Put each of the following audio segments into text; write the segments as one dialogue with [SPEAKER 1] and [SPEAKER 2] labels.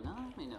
[SPEAKER 1] なみんな。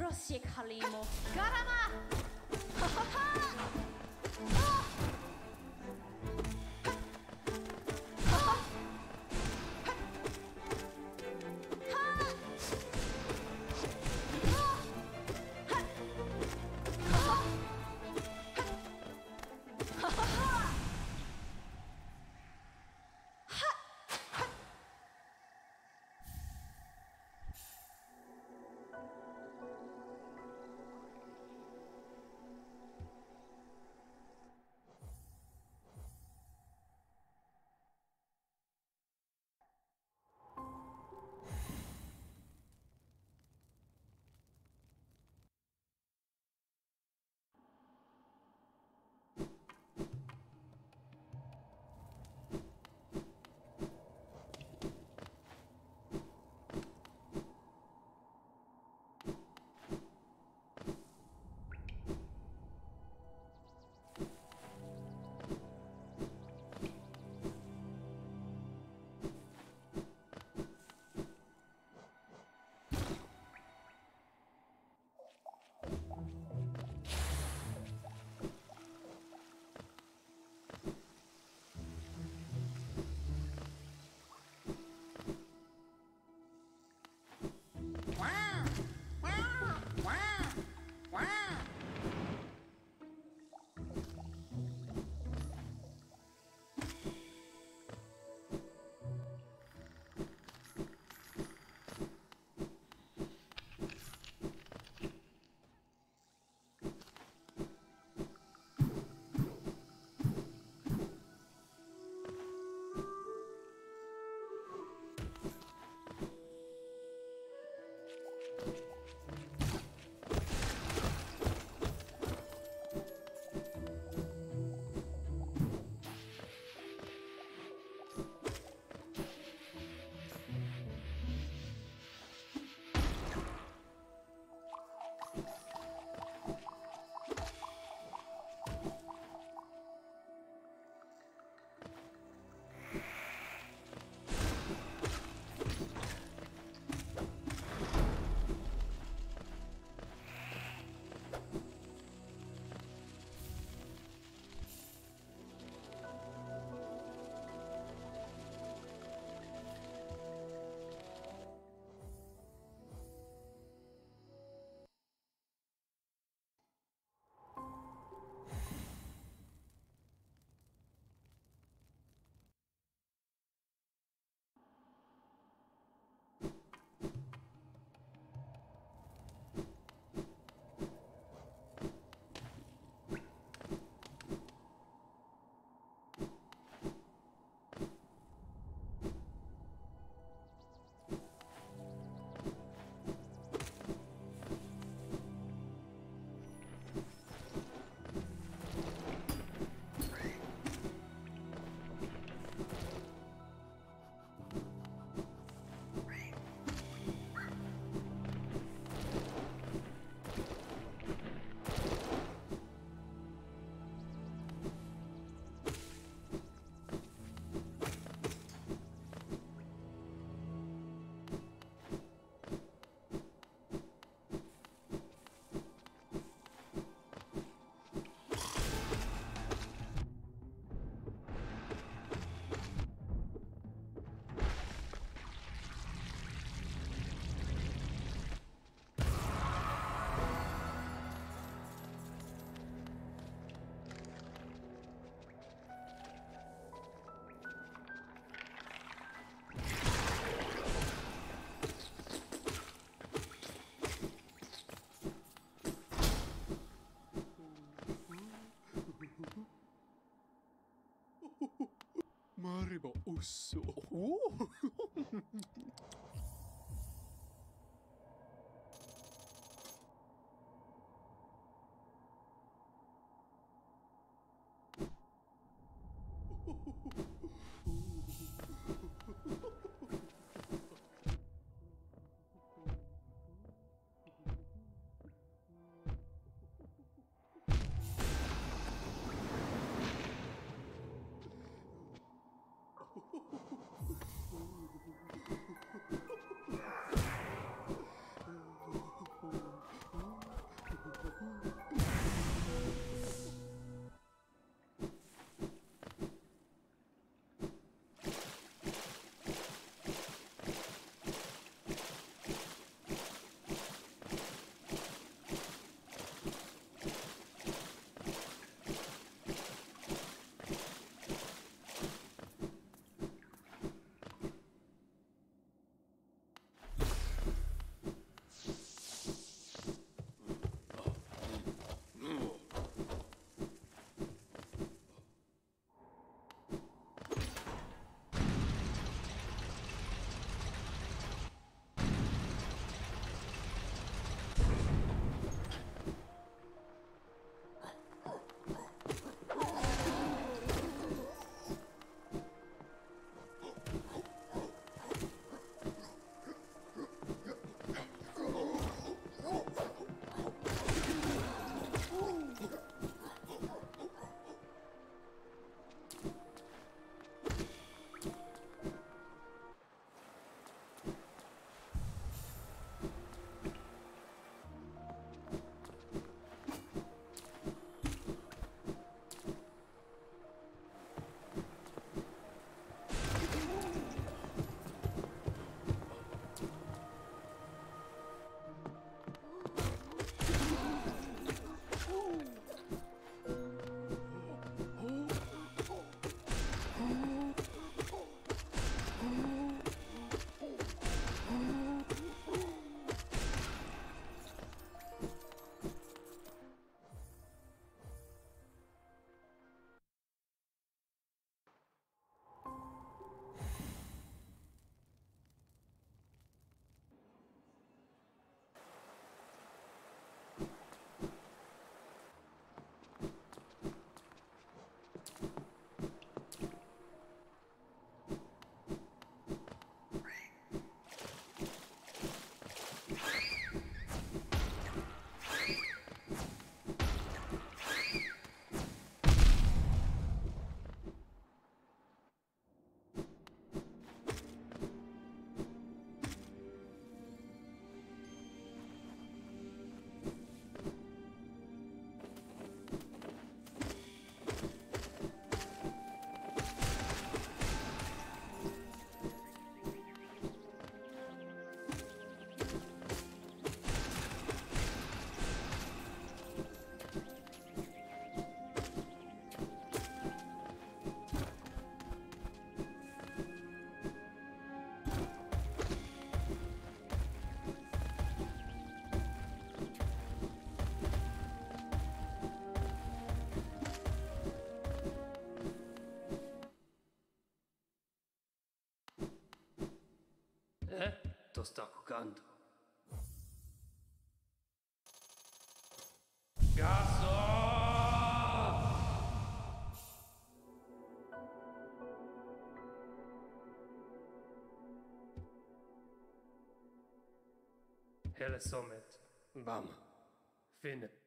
[SPEAKER 2] Drossiek Halimo. Karama! Ha ha! Ha!
[SPEAKER 3] ればおっそ。おお
[SPEAKER 4] To sta cucando. Gaso! Hele somet. Bam. Finne.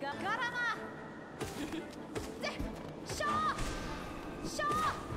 [SPEAKER 2] がガラマでー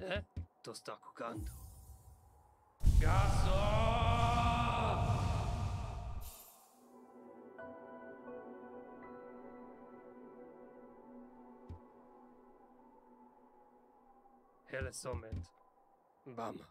[SPEAKER 4] Eh? To sta kukando. Hele somet. Bam.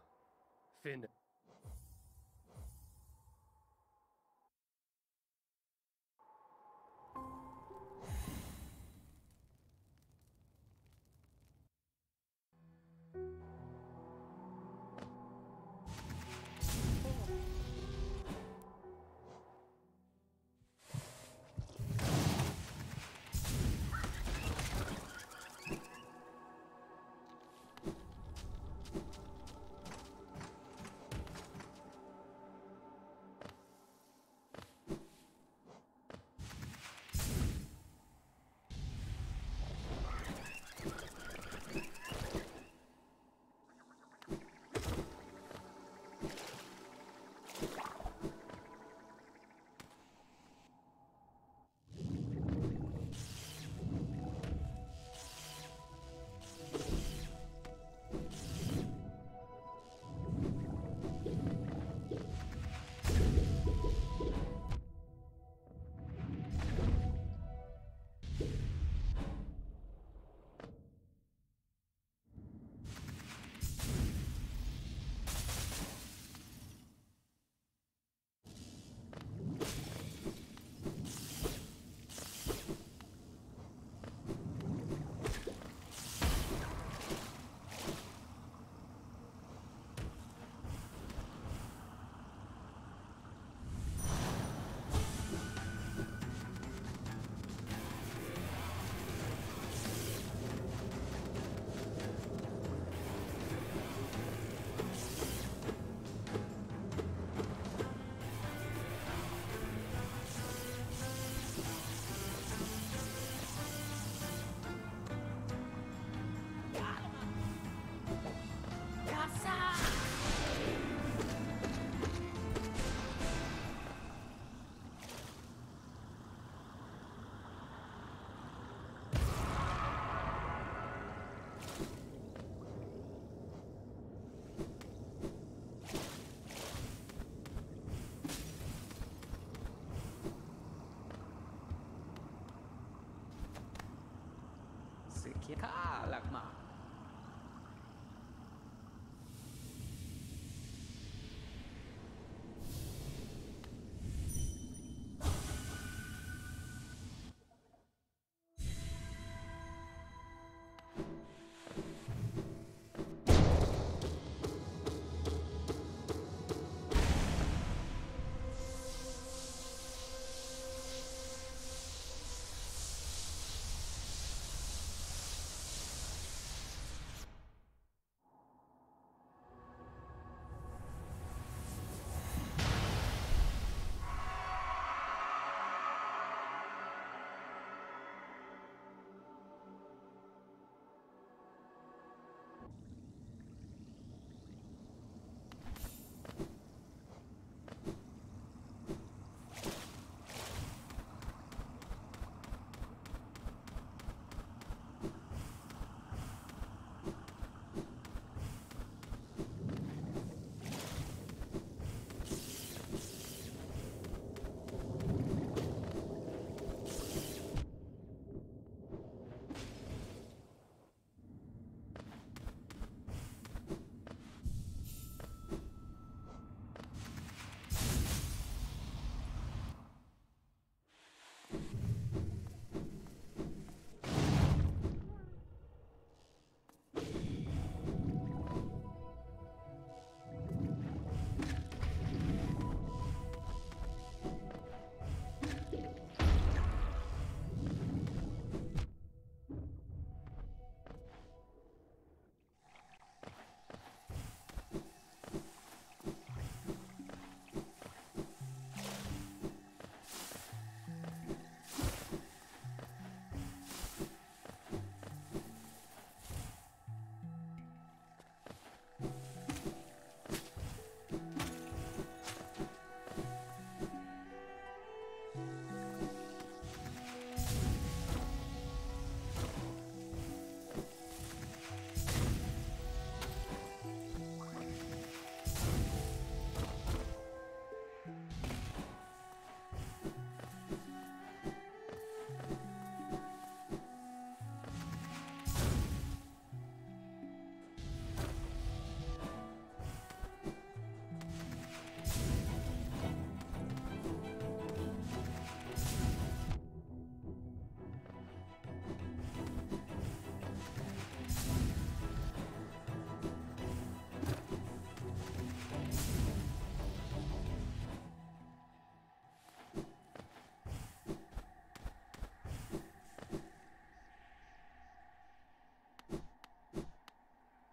[SPEAKER 1] สึกคิดค่าหลักหมา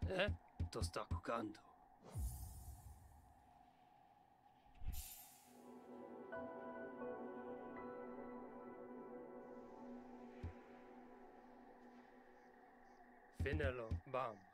[SPEAKER 4] Eh? Tutto sta cucando. Finelo, bam.